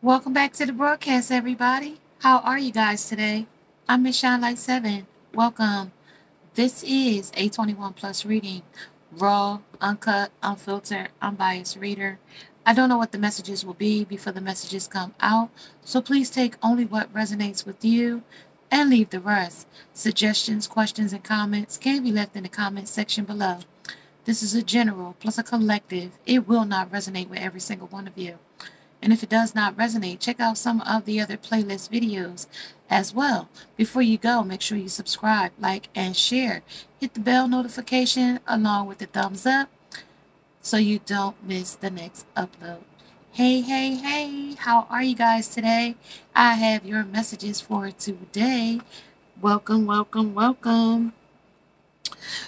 Welcome back to the broadcast, everybody. How are you guys today? I'm Miss Shine Light 7. Welcome. This is a 21 plus reading. Raw, uncut, unfiltered, unbiased reader. I don't know what the messages will be before the messages come out, so please take only what resonates with you and leave the rest. Suggestions, questions, and comments can be left in the comment section below. This is a general plus a collective. It will not resonate with every single one of you. And if it does not resonate, check out some of the other playlist videos as well. Before you go, make sure you subscribe, like, and share. Hit the bell notification along with the thumbs up so you don't miss the next upload. Hey, hey, hey, how are you guys today? I have your messages for today. Welcome, welcome, welcome.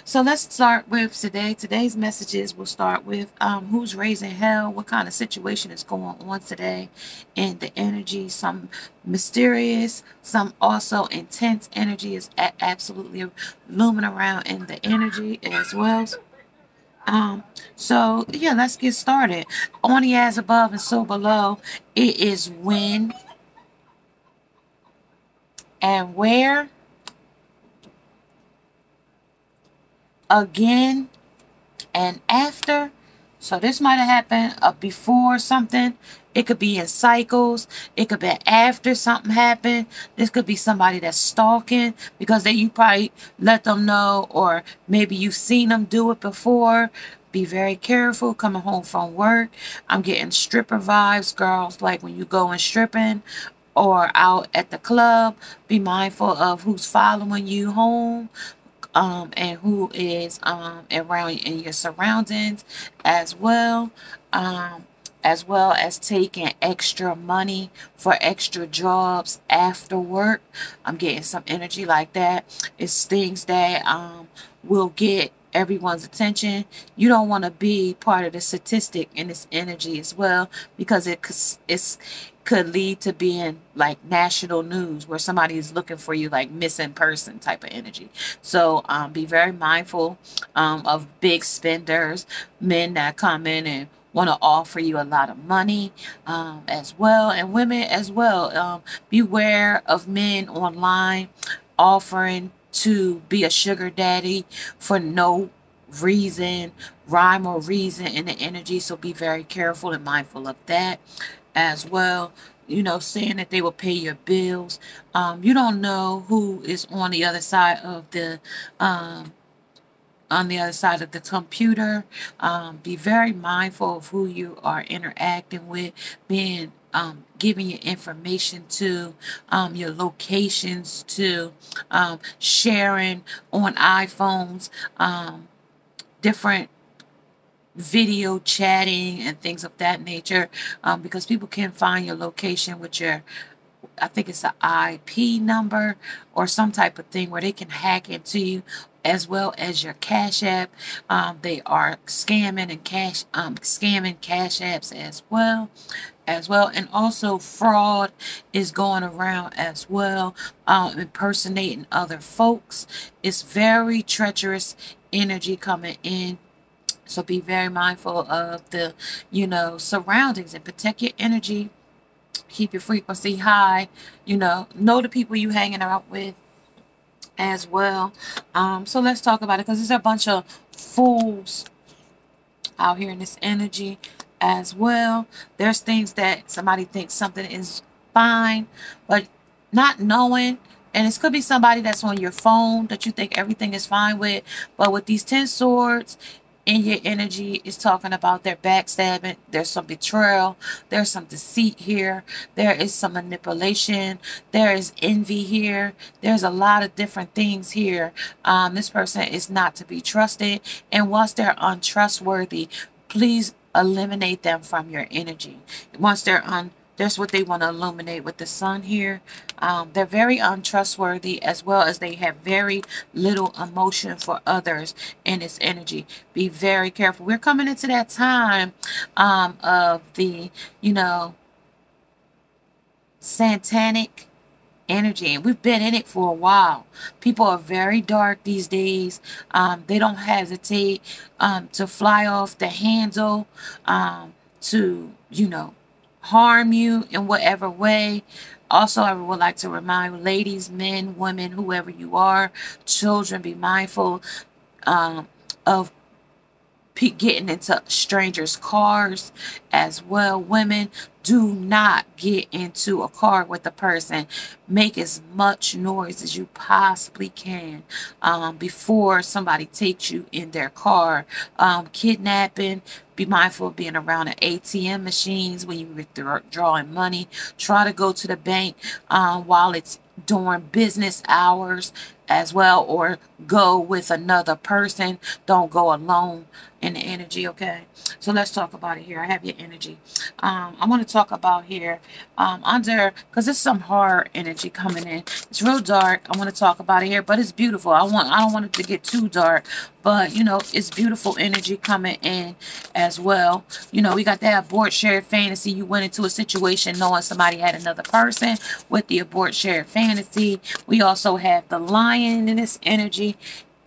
So let's start with today. Today's messages will start with um, who's raising hell, what kind of situation is going on today, and the energy. Some mysterious, some also intense energy is absolutely looming around in the energy as well. Um, so yeah, let's get started. On the as above and so below, it is when and where again and after. So this might have happened uh, before something. It could be in cycles. It could be after something happened. This could be somebody that's stalking because they you probably let them know or maybe you've seen them do it before. Be very careful coming home from work. I'm getting stripper vibes, girls, like when you go and stripping or out at the club. Be mindful of who's following you home um, and who is um, around in your surroundings as well. Um, as well as taking extra money for extra jobs after work. I'm getting some energy like that. It's things that um, will get everyone's attention. You don't want to be part of the statistic in this energy as well because it it's could lead to being like national news where somebody is looking for you like missing person type of energy so um, be very mindful um, of big spenders men that come in and want to offer you a lot of money um, as well and women as well um, beware of men online offering to be a sugar daddy for no reason rhyme or reason in the energy so be very careful and mindful of that as well. You know saying that they will pay your bills. Um, you don't know who is on the other side of the um, on the other side of the computer. Um, be very mindful of who you are interacting with being um, giving you information to um, your locations to um, sharing on iPhones um, different video chatting and things of that nature um, because people can find your location with your I think it's an IP number or some type of thing where they can hack into you as well as your cash app. Um, they are scamming and cash um, scamming cash apps as well as well and also fraud is going around as well um, impersonating other folks it's very treacherous energy coming in so be very mindful of the, you know, surroundings and protect your energy. Keep your frequency high. You know, know the people you hanging out with as well. Um, so let's talk about it because there's a bunch of fools out here in this energy as well. There's things that somebody thinks something is fine, but not knowing and it could be somebody that's on your phone that you think everything is fine with but with these 10 swords in your energy is talking about their backstabbing. There's some betrayal. There's some deceit here. There is some manipulation. There is envy here. There's a lot of different things here. Um, this person is not to be trusted. And once they're untrustworthy, please eliminate them from your energy. Once they're on, that's what they want to illuminate with the sun here. Um, they're very untrustworthy as well as they have very little emotion for others in this energy. Be very careful. We're coming into that time um, of the, you know, satanic energy and we've been in it for a while people are very dark these days um, they don't hesitate um, to fly off the handle um, to you know harm you in whatever way. Also, I would like to remind ladies, men, women, whoever you are, children, be mindful um, of getting into strangers' cars as well. Women, do not get into a car with a person. Make as much noise as you possibly can um, before somebody takes you in their car. Um, kidnapping, be mindful of being around the ATM machines when you're withdrawing money. Try to go to the bank um, while it's during business hours as well or go with another person. Don't go alone in the energy, okay? So let's talk about it here. I have your energy. Um, I want to talk about here um, under, because there's some hard energy coming in. It's real dark. I want to talk about it here, but it's beautiful. I want I don't want it to get too dark, but you know, it's beautiful energy coming in as well. You know, we got that abort shared fantasy. You went into a situation knowing somebody had another person with the abort shared fantasy. We also have the lion in this energy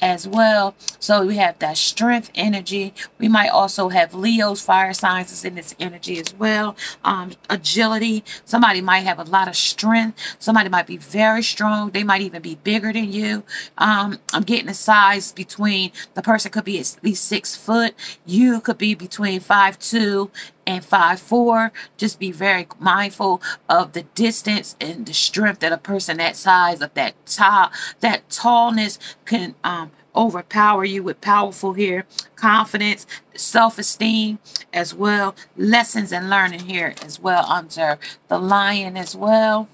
as well. So we have that strength energy. We might also have Leo's fire signs in this energy as well. Um, agility. Somebody might have a lot of strength. Somebody might be very strong. They might even be bigger than you. Um, I'm getting a size between the person could be at least six foot. You could be between five two and five four. Just be very mindful of the distance and the strength that a person that size of that tall that tallness can um overpower you with powerful here. Confidence self-esteem as well. Lessons and learning here as well under the lion as well.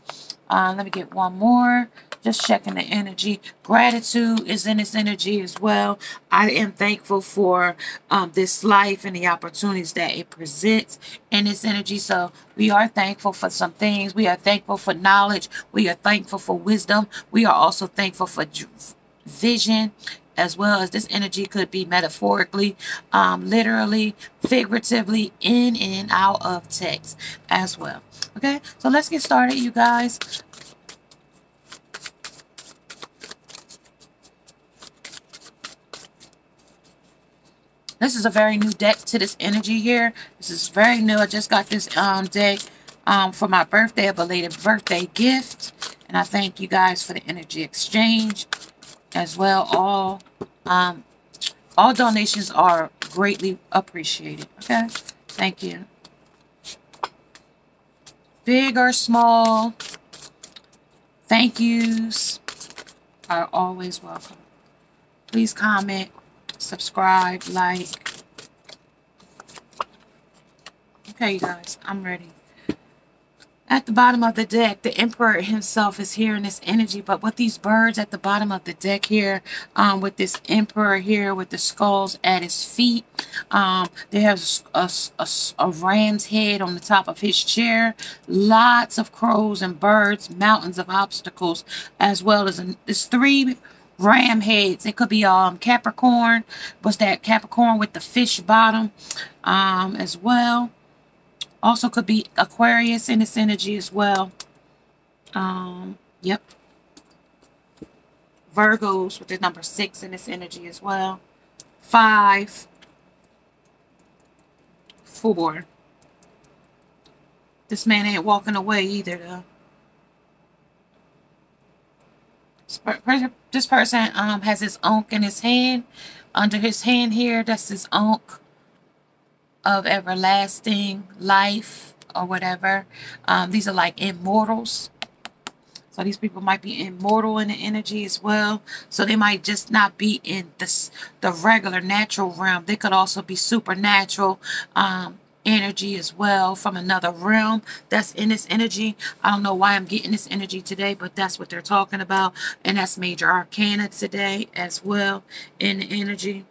Uh, let me get one more just checking the energy. Gratitude is in this energy as well. I am thankful for um, this life and the opportunities that it presents in this energy. So we are thankful for some things. We are thankful for knowledge. We are thankful for wisdom. We are also thankful for vision as well as this energy could be metaphorically, um, literally, figuratively, in and out of text as well. Okay, so let's get started, you guys. This is a very new deck to this energy here. This is very new. I just got this um, deck um, for my birthday, a belated birthday gift. And I thank you guys for the energy exchange as well. All um, all donations are greatly appreciated. Okay? Thank you. Big or small, thank yous are always welcome. Please comment, subscribe, like. Okay, you guys, I'm ready. At the bottom of the deck, the Emperor himself is here in this energy. But with these birds at the bottom of the deck here, um, with this Emperor here with the skulls at his feet, um, there's a, a, a ram's head on the top of his chair. Lots of crows and birds, mountains of obstacles, as well as there's three ram heads. It could be um Capricorn. Was that? Capricorn with the fish bottom um as well. Also could be Aquarius in this energy as well. Um, yep. Virgos with the number six in this energy as well. Five. Four. This man ain't walking away either though. This person um, has his ankh in his hand. Under his hand here, that's his ankh of everlasting life or whatever. Um, these are like immortals. So these people might be immortal in the energy as well. So they might just not be in this the regular natural realm. They could also be supernatural. Um, energy as well from another realm that's in this energy. I don't know why I'm getting this energy today, but that's what they're talking about. And that's major arcana today as well in the energy.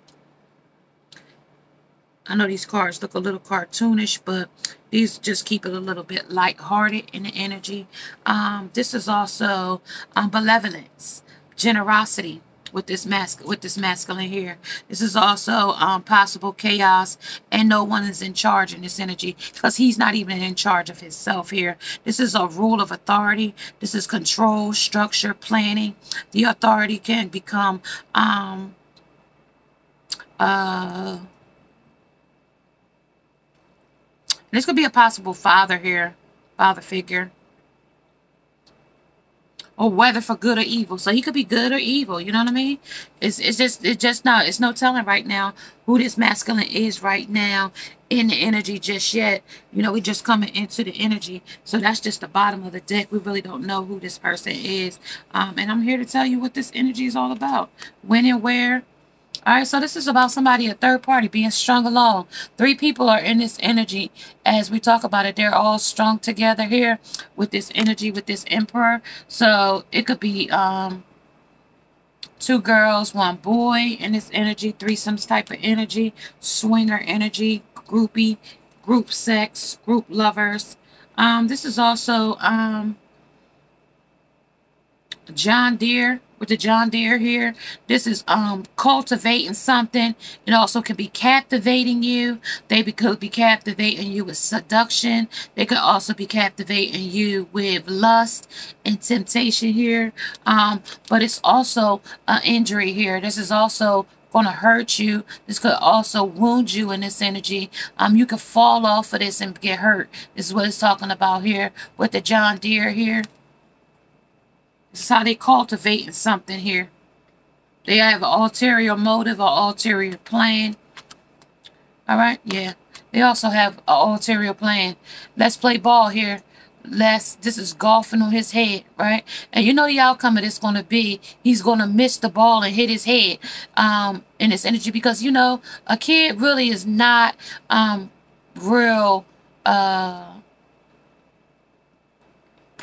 I know these cards look a little cartoonish, but these just keep it a little bit light-hearted in the energy. Um, this is also um, benevolence, generosity with this mask with this masculine here. This is also um, possible chaos, and no one is in charge in this energy because he's not even in charge of himself here. This is a rule of authority. This is control, structure, planning. The authority can become um, uh, this could be a possible father here, father figure. Or whether for good or evil. So he could be good or evil, you know what I mean? It's it's just it's just not it's no telling right now who this masculine is right now in the energy just yet. You know, we just coming into the energy. So that's just the bottom of the deck. We really don't know who this person is. Um, and I'm here to tell you what this energy is all about. When and where all right, so this is about somebody, a third party, being strung along. Three people are in this energy as we talk about it. They're all strung together here with this energy, with this emperor. So it could be um, two girls, one boy in this energy, threesomes type of energy, swinger energy, groupie, group sex, group lovers. Um, this is also um, John Deere with the John Deere here. This is um cultivating something. It also can be captivating you. They could be captivating you with seduction. They could also be captivating you with lust and temptation here. Um, but it's also an injury here. This is also going to hurt you. This could also wound you in this energy. Um, you could fall off of this and get hurt. This is what it's talking about here with the John Deere here. This is how they cultivating something here. They have an ulterior motive or ulterior plan. All right, yeah. They also have an ulterior plan. Let's play ball here. Let's, this is golfing on his head, right? And you know the outcome of this going to be, he's going to miss the ball and hit his head um, in this energy because, you know, a kid really is not um, real... Uh,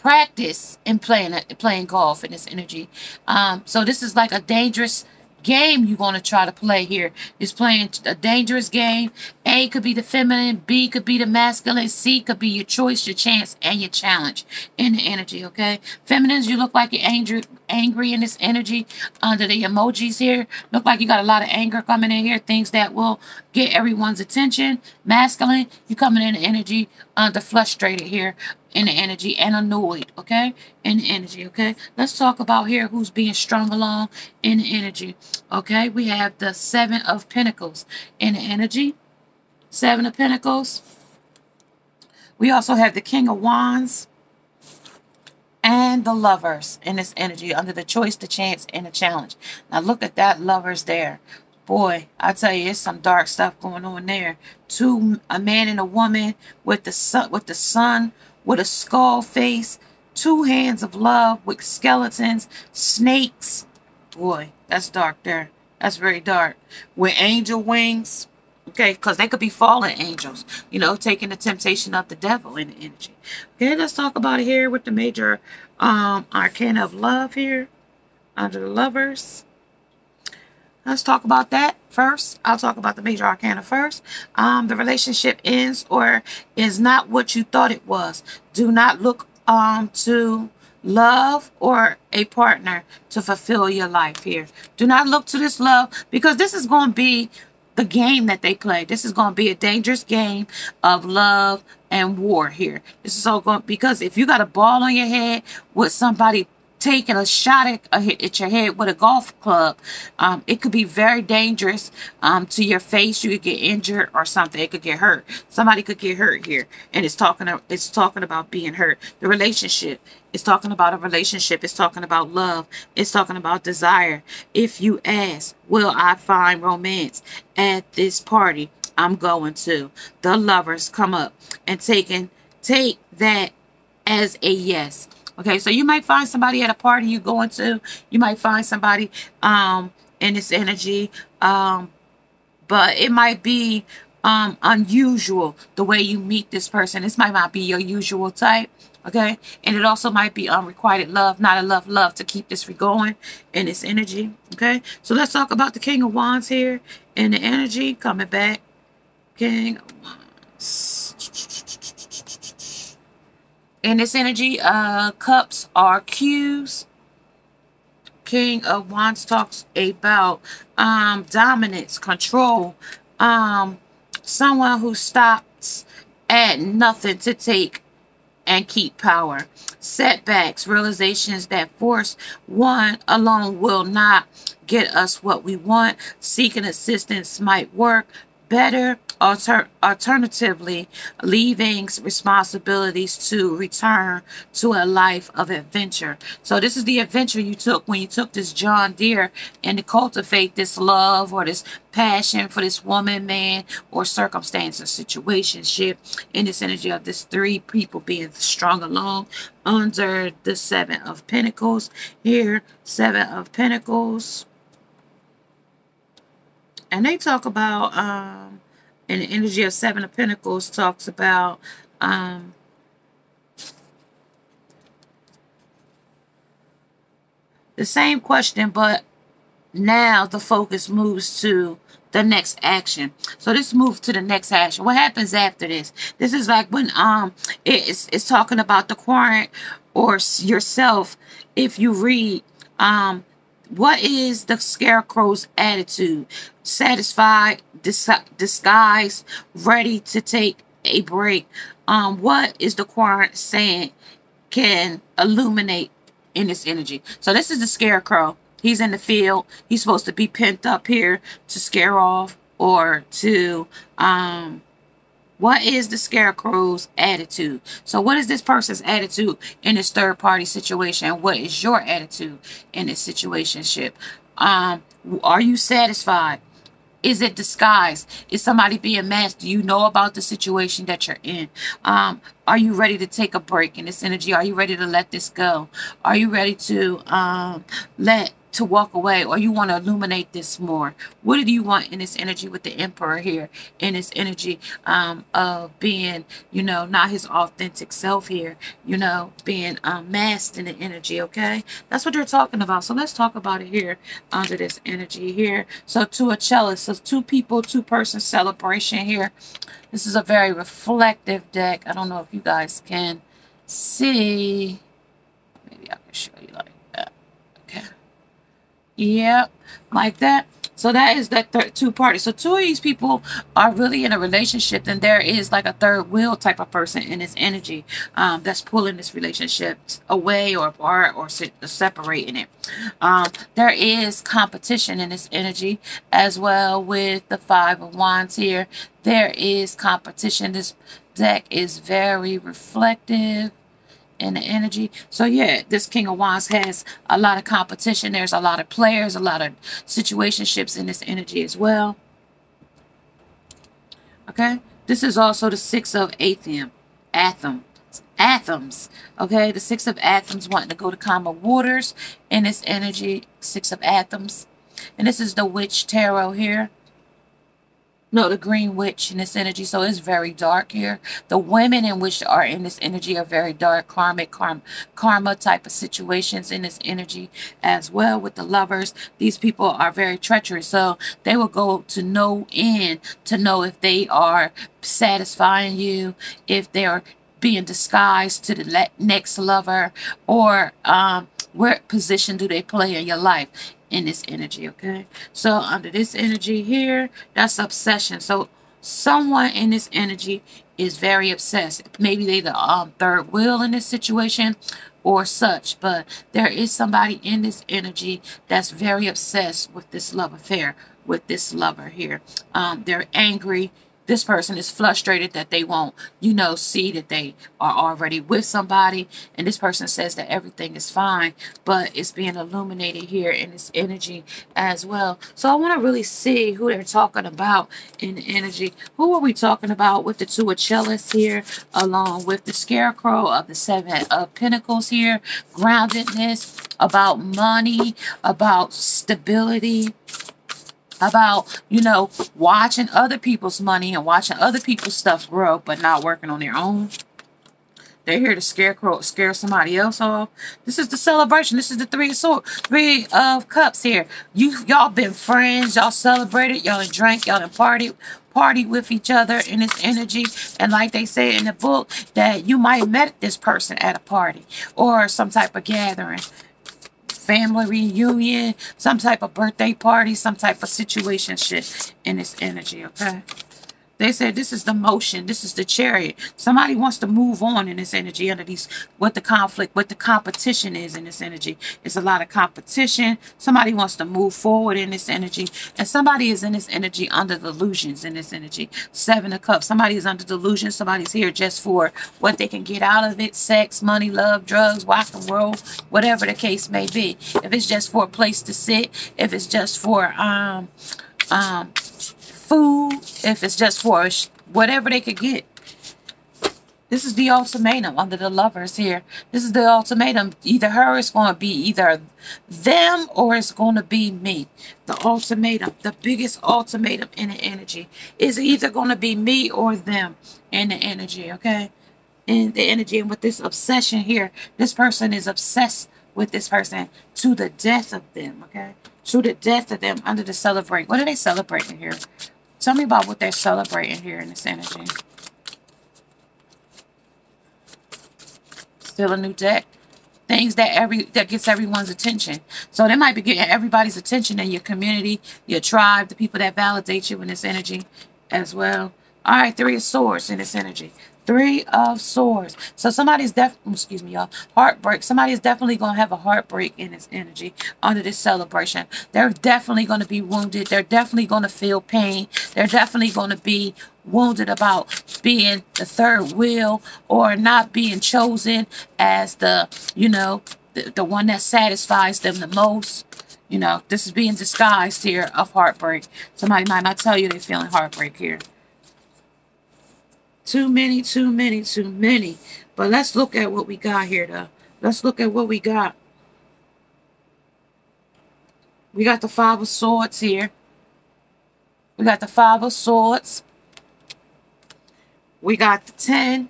practice in playing playing golf in this energy. Um, so this is like a dangerous game you're going to try to play here is playing a dangerous game. A could be the feminine, B could be the masculine, C could be your choice, your chance, and your challenge in the energy, okay? Feminines, you look like you're angry, angry in this energy under the emojis here. Look like you got a lot of anger coming in here, things that will get everyone's attention. Masculine, you coming in the energy under frustrated here in the energy and annoyed, okay? In the energy, okay? Let's talk about here who's being strung along in the energy, okay? We have the Seven of Pentacles in the energy. Seven of Pentacles. We also have the King of Wands and the lovers in this energy under the choice, the chance, and the challenge. Now look at that lovers there. Boy, I tell you, it's some dark stuff going on there. Two, a man and a woman with the sun, with the sun with a skull face, two hands of love with skeletons, snakes. Boy, that's dark there. That's very dark. With angel wings. Okay, because they could be fallen angels, you know, taking the temptation of the devil in the energy. Okay, let's talk about it here with the major um, arcana of love here under the lovers. Let's talk about that first. I'll talk about the major arcana first. Um, the relationship ends or is not what you thought it was. Do not look um, to love or a partner to fulfill your life here. Do not look to this love because this is going to be the game that they play. This is going to be a dangerous game of love and war here. This is all going because if you got a ball on your head with somebody taking a shot at, at your head with a golf club, um, it could be very dangerous um, to your face. You could get injured or something. It could get hurt. Somebody could get hurt here, and it's talking. It's talking about being hurt. The relationship. It's talking about a relationship. It's talking about love. It's talking about desire. If you ask, will I find romance at this party? I'm going to. The lovers come up and taking take that as a yes. Okay, so you might find somebody at a party you're going to. You might find somebody um, in this energy. Um, but it might be um, unusual the way you meet this person. This might not be your usual type. Okay, and it also might be unrequited love, not enough love love to keep this going in this energy. Okay, so let's talk about the King of Wands here and the energy coming back. King of Wands in this energy, uh, cups are cues. King of Wands talks about um, dominance, control, um, someone who stops at nothing to take and keep power. Setbacks, realizations that force one alone will not get us what we want. Seeking assistance might work better Alter alternatively, leaving responsibilities to return to a life of adventure. So this is the adventure you took when you took this John Deere and to cultivate this love or this passion for this woman, man, or circumstance or situationship in this energy of this three people being strong along under the seven of pentacles here seven of pentacles and they talk about um in the energy of seven of pentacles talks about um the same question but now the focus moves to the next action. So this move to the next action. What happens after this? This is like when um it's it's talking about the querent or yourself. If you read um what is the scarecrow's attitude? Satisfied, dis disguised, ready to take a break. Um, what is the querent saying can illuminate in this energy? So this is the scarecrow. He's in the field. He's supposed to be pent up here to scare off or to um what is the scarecrow's attitude? So what is this person's attitude in this third party situation? What is your attitude in this situationship? Um, are you satisfied? Is it disguised? Is somebody being masked? Do you know about the situation that you're in? Um, are you ready to take a break in this energy? Are you ready to let this go? Are you ready to um, let to walk away or you want to illuminate this more? What do you want in this energy with the emperor here in this energy um, of being you know not his authentic self here you know being um, masked in the energy okay? That's what they're talking about. So let's talk about it here under this energy here. So to a cellist so two people two person celebration here. This is a very reflective deck. I don't know if you guys can see. Maybe i can show you like Yep, like that. So that is that third two parties. So two of these people are really in a relationship, and there is like a third wheel type of person in this energy um, that's pulling this relationship away or apart or separating it. Um, there is competition in this energy as well with the five of wands here. There is competition. This deck is very reflective and the energy. So yeah, this King of Wands has a lot of competition. There's a lot of players, a lot of situationships in this energy as well. Okay, this is also the Six of Atham, Atham, Athams. Okay, the Six of Athams wanting to go to calmer waters in this energy, Six of Athams. And this is the Witch Tarot here. No, the green witch in this energy. So it's very dark here. The women in which are in this energy are very dark, karmic, karma, karma type of situations in this energy as well with the lovers. These people are very treacherous. So they will go to no end to know if they are satisfying you, if they're being disguised to the next lover, or um, what position do they play in your life in this energy, okay? So under this energy here, that's obsession. So someone in this energy is very obsessed. Maybe they the um, third wheel in this situation or such, but there is somebody in this energy that's very obsessed with this love affair, with this lover here. Um, they're angry this person is frustrated that they won't, you know, see that they are already with somebody. And this person says that everything is fine, but it's being illuminated here in this energy as well. So I want to really see who they're talking about in energy. Who are we talking about with the two of chalice here, along with the scarecrow of the seven of pentacles here, groundedness, about money, about stability, about, you know, watching other people's money and watching other people's stuff grow, but not working on their own. They're here to scarecrow, scare somebody else off. This is the celebration. This is the three of swords, three of cups here. You y'all been friends. Y'all celebrated. Y'all drank. Y'all party party with each other in this energy. And like they say in the book, that you might met this person at a party or some type of gathering family reunion, some type of birthday party, some type of situation shit in this energy, okay? They said this is the motion, this is the chariot. Somebody wants to move on in this energy under these what the conflict, what the competition is in this energy. It's a lot of competition. Somebody wants to move forward in this energy. And somebody is in this energy under delusions in this energy. Seven of Cups. Somebody is under delusion. Somebody's here just for what they can get out of it. Sex, money, love, drugs, rock and roll, whatever the case may be. If it's just for a place to sit, if it's just for um um food, if it's just for whatever they could get. This is the ultimatum under the lovers here. This is the ultimatum. Either her is going to be either them or it's going to be me. The ultimatum, the biggest ultimatum in the energy is either going to be me or them in the energy, okay? In the energy and with this obsession here, this person is obsessed with this person to the death of them, okay? To the death of them under the celebrate. What are they celebrating here? Tell me about what they're celebrating here in this energy. Still a new deck. Things that every that gets everyone's attention. So they might be getting everybody's attention in your community, your tribe, the people that validate you in this energy as well. All right, three of swords in this energy. Three of swords. So somebody's definitely, mm, excuse me, y'all, heartbreak. Somebody's definitely going to have a heartbreak in this energy under this celebration. They're definitely going to be wounded. They're definitely going to feel pain. They're definitely going to be wounded about being the third wheel or not being chosen as the, you know, the, the one that satisfies them the most. You know, this is being disguised here of heartbreak. Somebody might not tell you they're feeling heartbreak here. Too many, too many, too many. But let's look at what we got here, though. Let's look at what we got. We got the Five of Swords here. We got the Five of Swords. We got the Ten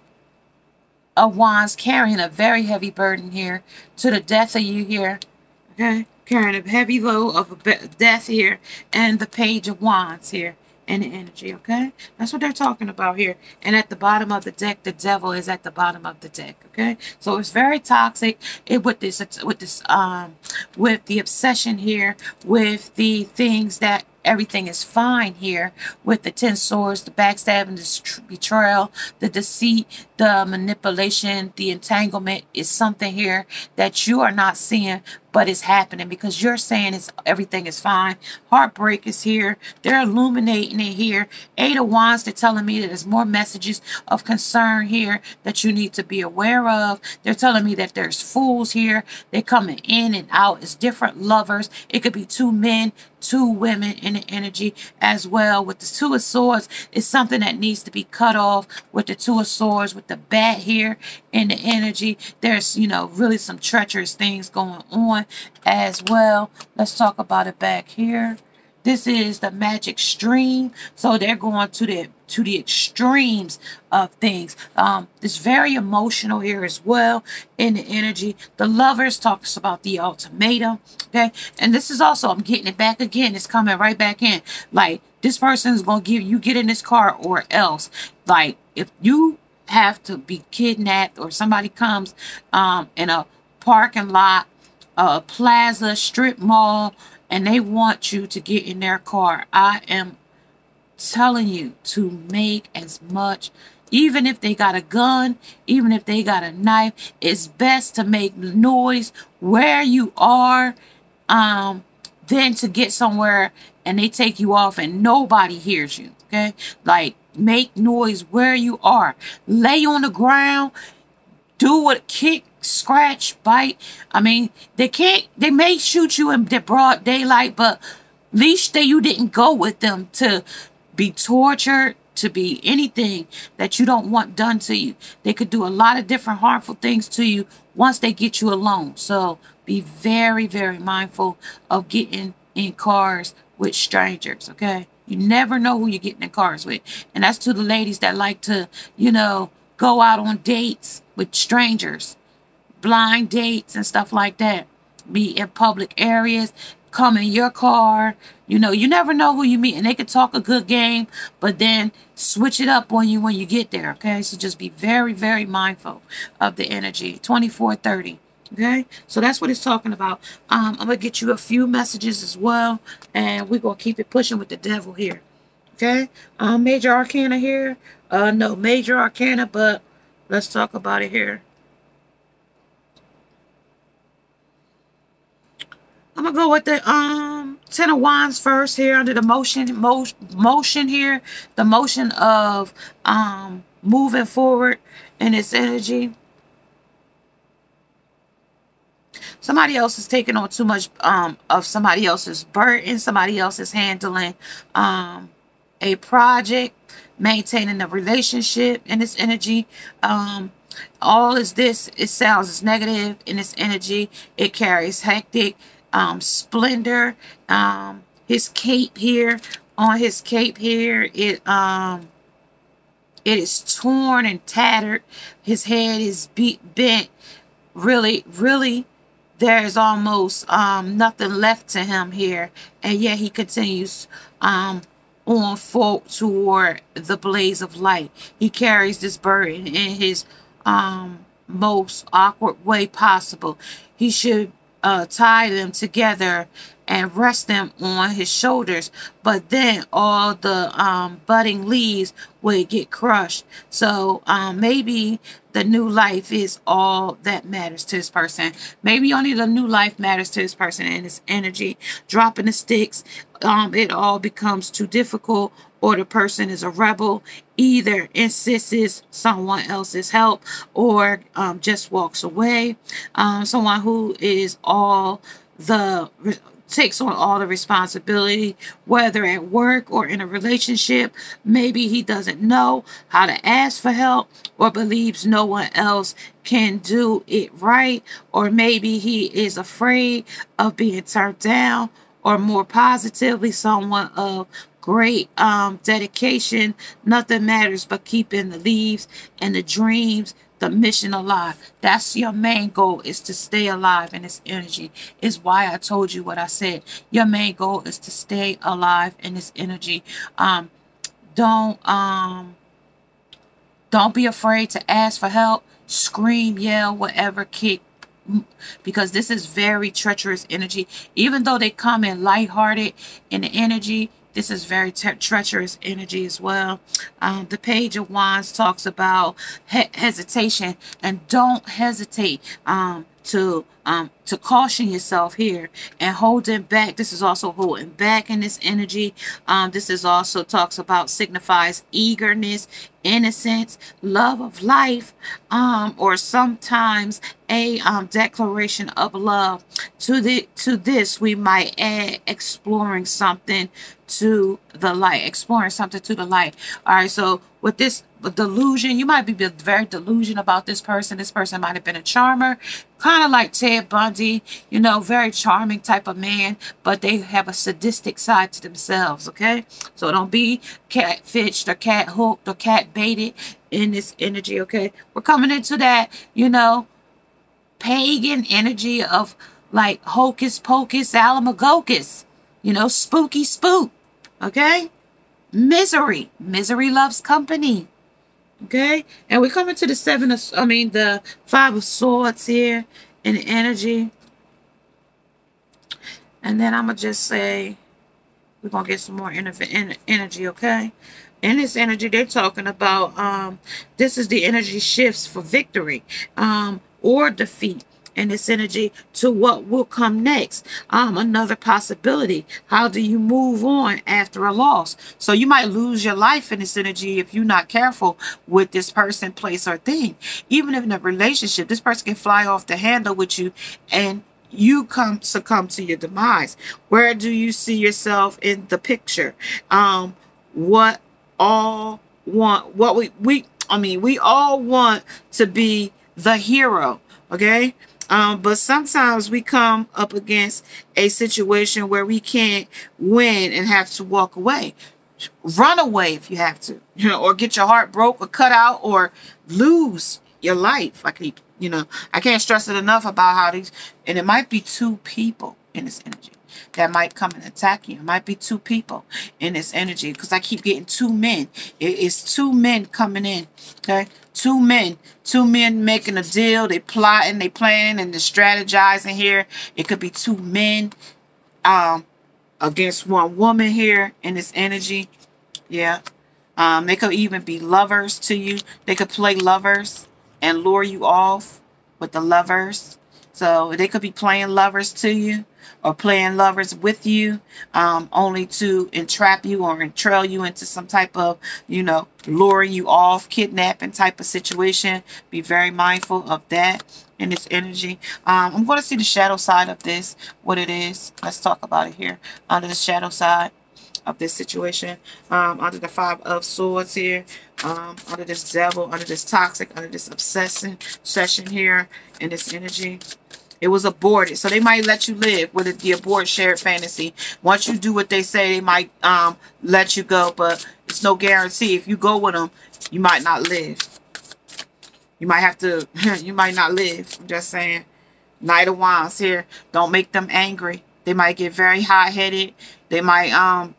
of Wands carrying a very heavy burden here to the death of you here. Okay? Carrying a heavy load of death here. And the Page of Wands here and the energy, okay? That's what they're talking about here. And at the bottom of the deck, the devil is at the bottom of the deck, okay? So it's very toxic it, with this, with this, um, with the obsession here, with the things that everything is fine here with the ten swords, the backstabbing, the betrayal, the deceit, the manipulation, the entanglement is something here that you are not seeing but it's happening because you're saying it's everything is fine. Heartbreak is here. They're illuminating it here. Eight of Wands, they're telling me that there's more messages of concern here that you need to be aware of. They're telling me that there's fools here. They're coming in and out It's different lovers. It could be two men, two women in the energy as well. With the Two of Swords, it's something that needs to be cut off. With the Two of Swords, with the bat here in the energy, there's, you know, really some treacherous things going on as well. Let's talk about it back here. This is the magic stream. So they're going to the to the extremes of things. Um, it's very emotional here as well in the energy. The lovers talks about the ultimatum. Okay. And this is also, I'm getting it back again. It's coming right back in. Like this person is going to give you get in this car or else. Like if you have to be kidnapped or somebody comes um, in a parking lot a plaza, strip mall, and they want you to get in their car. I am telling you to make as much, even if they got a gun, even if they got a knife, it's best to make noise where you are um, than to get somewhere and they take you off and nobody hears you. Okay? Like, make noise where you are. Lay on the ground. Do what kick scratch, bite. I mean, they can't, they may shoot you in the broad daylight, but least that you didn't go with them to be tortured, to be anything that you don't want done to you. They could do a lot of different harmful things to you once they get you alone. So be very, very mindful of getting in cars with strangers, okay? You never know who you're getting in cars with. And that's to the ladies that like to, you know, go out on dates with strangers blind dates and stuff like that. Be in public areas, come in your car. You know, you never know who you meet, and they could talk a good game, but then switch it up on you when you get there. Okay, so just be very, very mindful of the energy. 2430. Okay, so that's what it's talking about. Um, I'm gonna get you a few messages as well, and we're gonna keep it pushing with the devil here. Okay. Um, major arcana here. Uh, no, major arcana, but let's talk about it here. I'm gonna go with the um ten of wands first here under the motion motion motion here. The motion of um moving forward in its energy. Somebody else is taking on too much um of somebody else's burden somebody else is handling um a project maintaining a relationship in its energy. Um all is this it sounds as negative in its energy. It carries hectic um, splendor. Um, his cape here, on his cape here, it um, it is torn and tattered. His head is beat, bent. Really, really, there is almost um, nothing left to him here. And yet he continues um, on forward toward the blaze of light. He carries this burden in his um, most awkward way possible. He should uh, tie them together and rest them on his shoulders. But then all the um, budding leaves would get crushed. So um, maybe the new life is all that matters to this person. Maybe only the new life matters to this person and his energy. Dropping the sticks, um, it all becomes too difficult or the person is a rebel, either insists someone else's help or um, just walks away. Um, someone who is all the takes on all the responsibility, whether at work or in a relationship. Maybe he doesn't know how to ask for help or believes no one else can do it right, or maybe he is afraid of being turned down, or more positively, someone of great um, dedication. Nothing matters but keeping the leaves and the dreams, the mission alive. That's your main goal is to stay alive in this energy. Is why I told you what I said. Your main goal is to stay alive in this energy. Um, don't um, don't be afraid to ask for help. Scream, yell, whatever, kick, because this is very treacherous energy. Even though they come in lighthearted in the energy, this is very treacherous energy as well. Um, the Page of Wands talks about he hesitation and don't hesitate um, to um, to caution yourself here and holding back. This is also holding back in this energy. Um, this is also talks about signifies eagerness, innocence, love of life, um, or sometimes a um, declaration of love. To the to this, we might add exploring something to the light, exploring something to the light. All right, so with this delusion, you might be very delusion about this person. This person might have been a charmer, kind of like Ted Bundy, you know, very charming type of man, but they have a sadistic side to themselves, okay? So don't be catfished or cat hooked or cat baited in this energy, okay? We're coming into that, you know, pagan energy of like hocus pocus, alamagocus, you know, spooky spook, okay? Misery. Misery loves company. Okay? And we're coming to the seven of, I mean, the five of swords here in energy. And then I'm going to just say, we're going to get some more energy, okay? In this energy, they're talking about, um, this is the energy shifts for victory um, or defeat and this energy to what will come next. Um, another possibility. How do you move on after a loss? So you might lose your life in this energy if you're not careful with this person, place, or thing. Even if in a relationship, this person can fly off the handle with you and you come succumb to your demise. Where do you see yourself in the picture? Um, what all want what we we I mean we all want to be the hero okay um, but sometimes we come up against a situation where we can't win and have to walk away. Run away if you have to, you know, or get your heart broke or cut out or lose your life. I keep, you know, I can't stress it enough about how these, and it might be two people in this energy that might come and attack you. It might be two people in this energy because I keep getting two men. it's two men coming in, okay? Two men, two men making a deal. They plotting, they planning, and they strategizing here. It could be two men um, against one woman here in this energy. Yeah. Um, they could even be lovers to you. They could play lovers and lure you off with the lovers. So they could be playing lovers to you or playing lovers with you um, only to entrap you or entrail you into some type of, you know, luring you off, kidnapping type of situation. Be very mindful of that in this energy. Um, I'm going to see the shadow side of this, what it is. Let's talk about it here under the shadow side of this situation. Um, under the Five of Swords here. Um, under this devil, under this toxic, under this obsessing session here in this energy. It was aborted. So they might let you live with the abort shared fantasy. Once you do what they say, they might um, let you go. But it's no guarantee. If you go with them, you might not live. You might have to, you might not live. I'm just saying. Knight of Wands here. Don't make them angry. They might get very hot-headed. They might um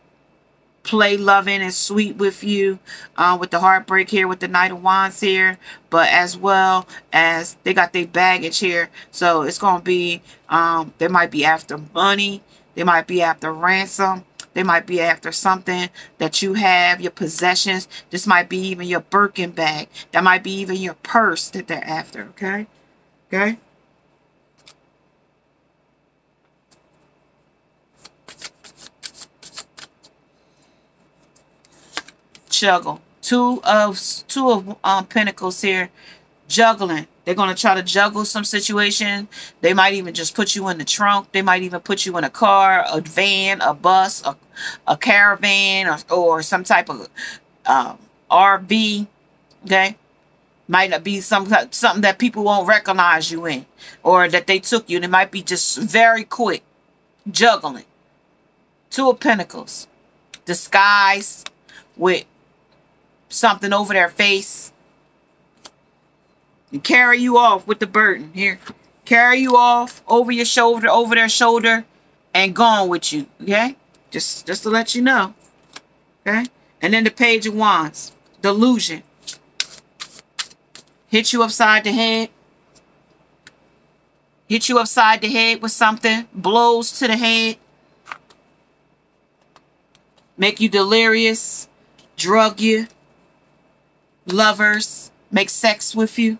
play loving and sweet with you uh, with the heartbreak here with the Knight of Wands here. But as well as they got their baggage here. So it's to be, um, they might be after money. They might be after ransom. They might be after something that you have, your possessions. This might be even your Birkin bag. That might be even your purse that they're after, okay? Okay? Juggle. Two of two of um, pentacles here, juggling. They're going to try to juggle some situation. They might even just put you in the trunk. They might even put you in a car, a van, a bus, a, a caravan, or, or some type of um, RV. Okay? Might not be some something that people won't recognize you in. Or that they took you. And it might be just very quick. Juggling. Two of Pentacles. Disguise with something over their face and carry you off with the burden. Here, carry you off over your shoulder, over their shoulder, and gone with you. Okay? Just, just to let you know. Okay? And then the Page of Wands. Delusion. Hit you upside the head. Hit you upside the head with something. Blows to the head. Make you delirious. Drug you lovers make sex with you,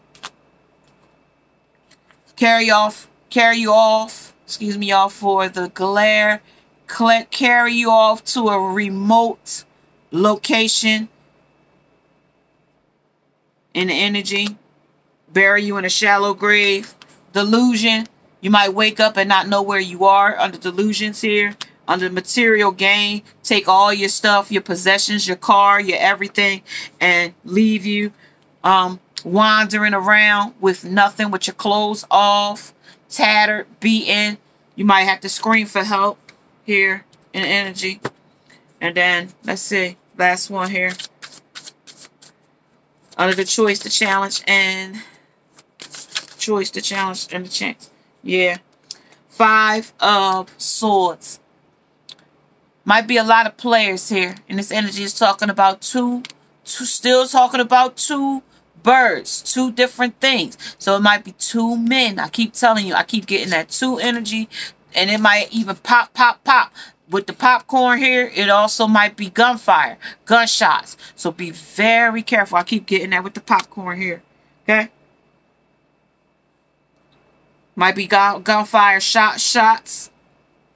carry off, carry you off, excuse me, y'all, for the glare, carry you off to a remote location. In the energy, bury you in a shallow grave, delusion. You might wake up and not know where you are under delusions here under material gain, take all your stuff, your possessions, your car, your everything, and leave you um, wandering around with nothing, with your clothes off, tattered, beaten. You might have to scream for help here in energy. And then, let's see, last one here. Under the choice, the challenge, and choice, the challenge, and the chance. Yeah. Five of swords. Might be a lot of players here. And this energy is talking about two, two still talking about two birds, two different things. So it might be two men. I keep telling you, I keep getting that two energy. And it might even pop, pop, pop. With the popcorn here, it also might be gunfire, gunshots. So be very careful. I keep getting that with the popcorn here. Okay? Might be gun, gunfire, shot, shots.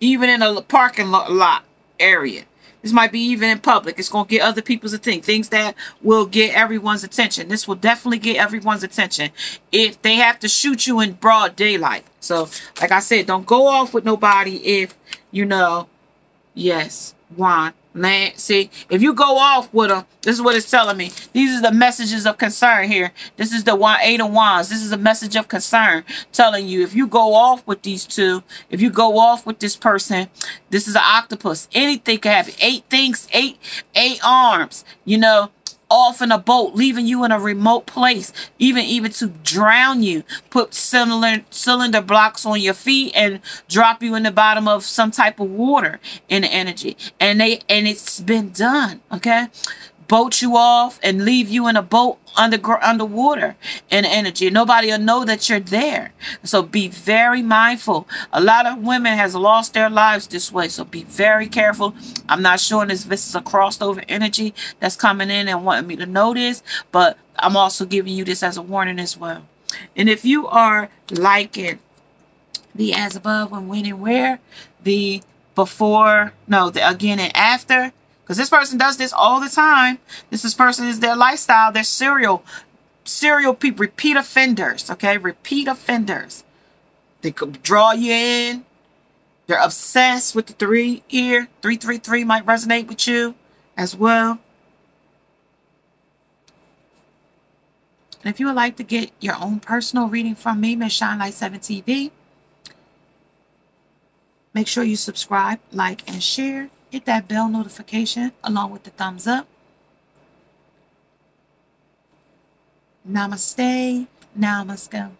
Even in a parking lot area. This might be even in public. It's going to get other people's attention. Things that will get everyone's attention. This will definitely get everyone's attention if they have to shoot you in broad daylight. So, like I said, don't go off with nobody if, you know, yes, one. Man, see, if you go off with them, this is what it's telling me. These are the messages of concern here. This is the eight of wands. This is a message of concern telling you if you go off with these two, if you go off with this person, this is an octopus. Anything can happen. Eight things, eight, eight arms. You know, off in a boat, leaving you in a remote place, even even to drown you, put cylinder cylinder blocks on your feet and drop you in the bottom of some type of water in the energy. And they and it's been done, okay? Boat you off and leave you in a boat under underwater in energy. Nobody will know that you're there. So be very mindful. A lot of women has lost their lives this way. So be very careful. I'm not sure if this is a crossed over energy that's coming in and wanting me to know this, but I'm also giving you this as a warning as well. And if you are liking the as above when, when, and where, the before, no, the again and after, because this person does this all the time. This is person is their lifestyle. They're serial, serial people, repeat offenders. Okay, repeat offenders. They could draw you in. They're obsessed with the three here. Three three three might resonate with you as well. And if you would like to get your own personal reading from me, Miss Shinelite 7 TV, make sure you subscribe, like, and share. Hit that bell notification along with the thumbs up. Namaste. Go.